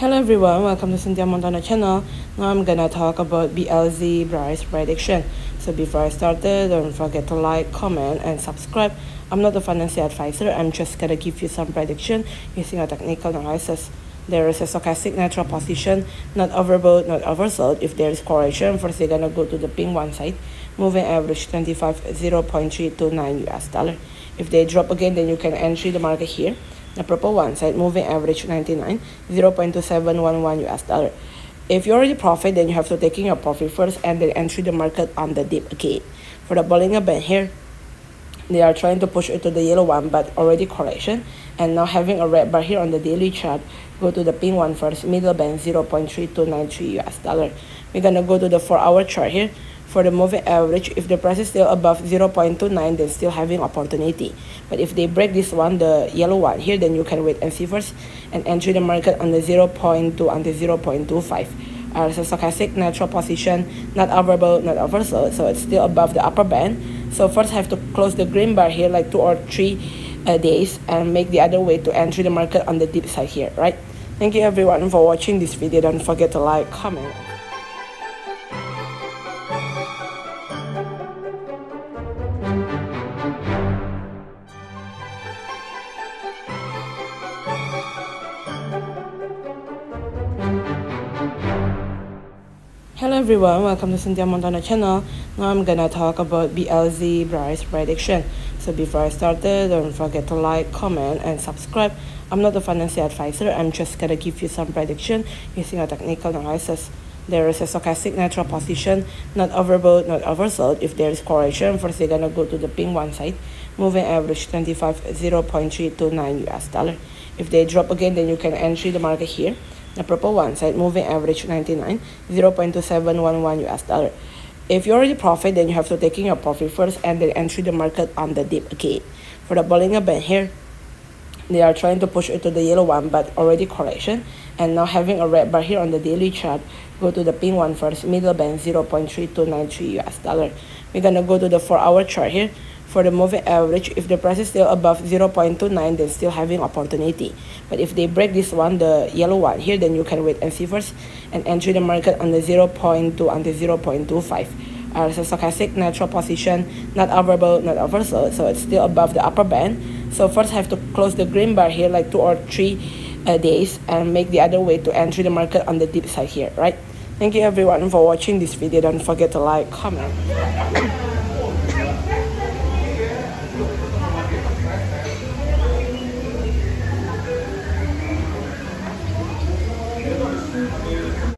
Hello everyone, welcome to Cynthia Montana channel. Now I'm gonna talk about BLZ price prediction. So before I started, don't forget to like, comment, and subscribe. I'm not a financial advisor. I'm just gonna give you some prediction using a technical analysis. There is a stochastic natural position, not overbought, not oversold. If there is correction, first they're gonna go to the pink one side, moving average 25 0.329 US dollar. If they drop again, then you can entry the market here the purple one side moving average 99 0.2711 US dollar. If you already profit then you have to taking your profit first and then entry the market on the dip again for the Bollinger Band here they are trying to push it to the yellow one but already correction. And now having a red bar here on the daily chart go to the pink one first middle band 0.3293 us dollar. We're gonna go to the four hour chart here for the moving average if the price is still above 0.29 then still having opportunity. But if they break this one the yellow one here then you can wait and see first and enter the market on the 0.2 until 0.25 uh, a stochastic natural position not overbought not oversold so it's still above the upper band. So first I have to close the green bar here like two or three uh, days and make the other way to enter the market on the deep side here right? Thank you everyone for watching this video. Don't forget to like comment Hello everyone, welcome to Cynthia Montana channel. Now I'm gonna talk about BLZ price prediction. So before I started, don't forget to like, comment, and subscribe. I'm not a financial advisor. I'm just gonna give you some prediction using a technical analysis. There is a stochastic natural position, not overbought, not oversold. If there is correction, first they're gonna go to the pink one side, moving average 25 0.329 US dollar. If they drop again, then you can entry the market here the purple one said moving average 99 0.2711 US dollar. If you already profit then you have to taking your profit first and then entry the market on the dip again for the Bollinger Band here they are trying to push it to the yellow one but already correction. And now having a red bar here on the daily chart go to the pink one first middle band 0.3293 US dollar. We're gonna go to the four hour chart here for the moving average if the price is still above 0.29 then still having opportunity. But if they break this one the yellow one here then you can wait and see first and enter the market on the 0.2 until 0.25 uh, a stochastic natural position not overbought not oversold so it's still above the upper band. So first I have to close the green bar here like two or three uh, days and make the other way to enter the market on the deep side here right? Thank you everyone for watching this video. Don't forget to like comment